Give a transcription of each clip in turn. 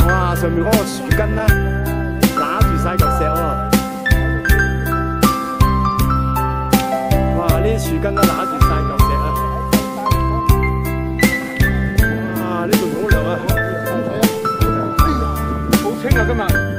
上面嗰個樹根咧，揦住晒嚿石喎。哇！呢啲樹根都揦住晒嚿石啊！哇！呢度好涼啊，好清啊今日。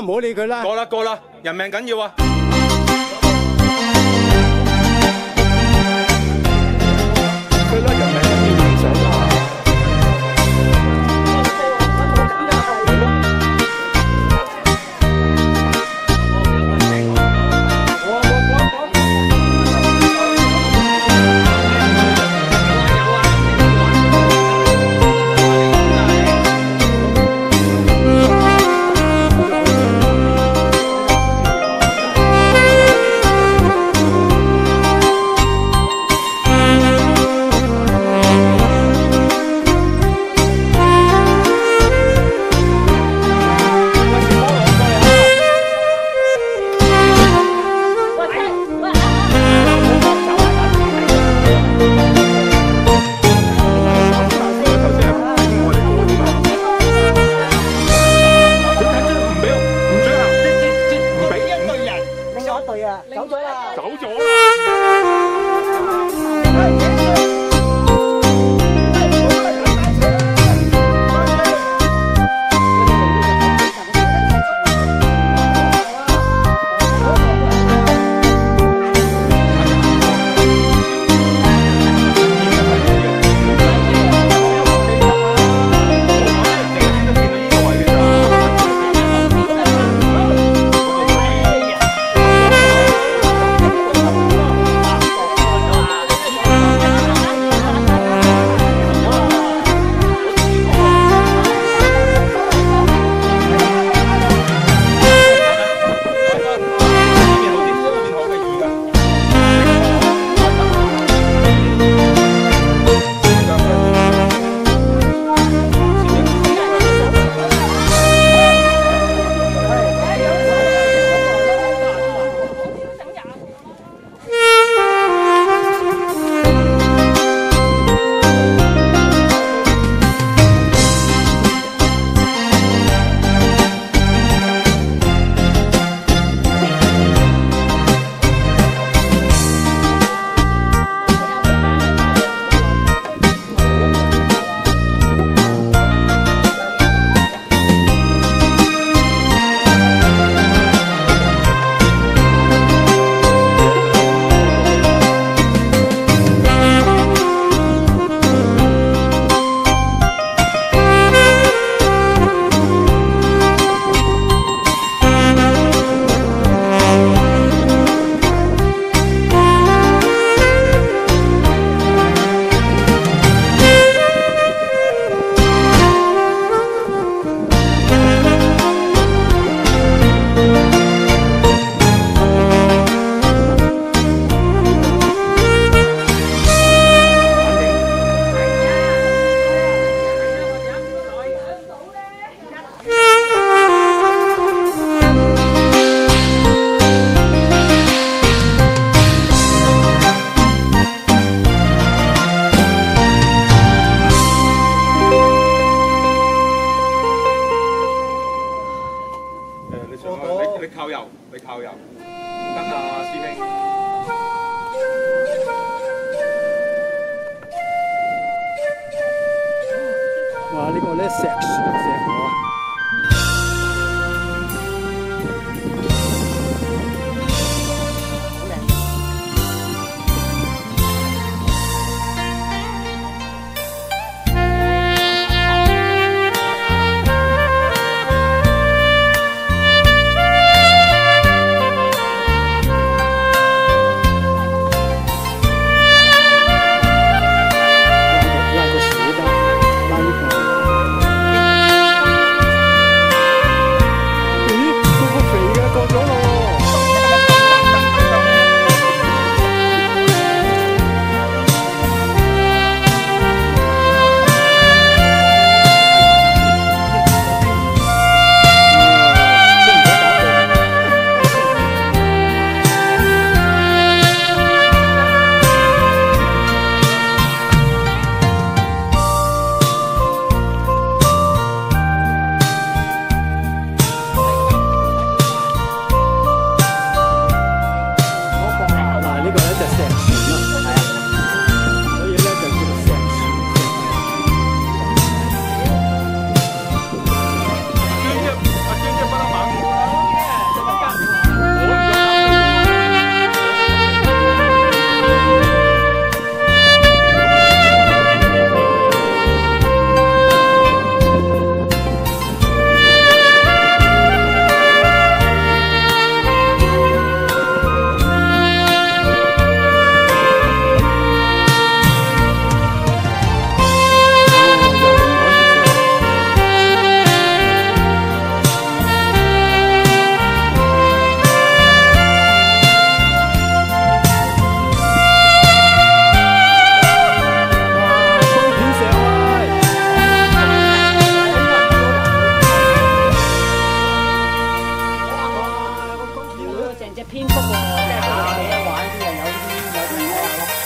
唔好理佢啦。过啦过啦，人命紧要啊！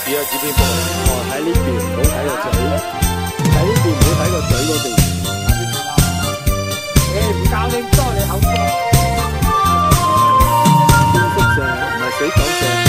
指一指邊個哦，喺睇呢邊唔好睇個嘴，睇呢邊唔好睇個嘴嗰边。你唔搞掂，多你口啤，灰式淨，唔係水狗淨。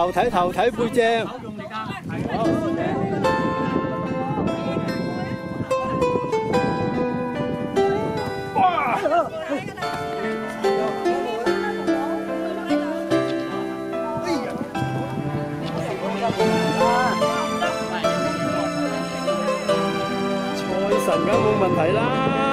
頭睇頭睇背脊。財神梗冇問題啦。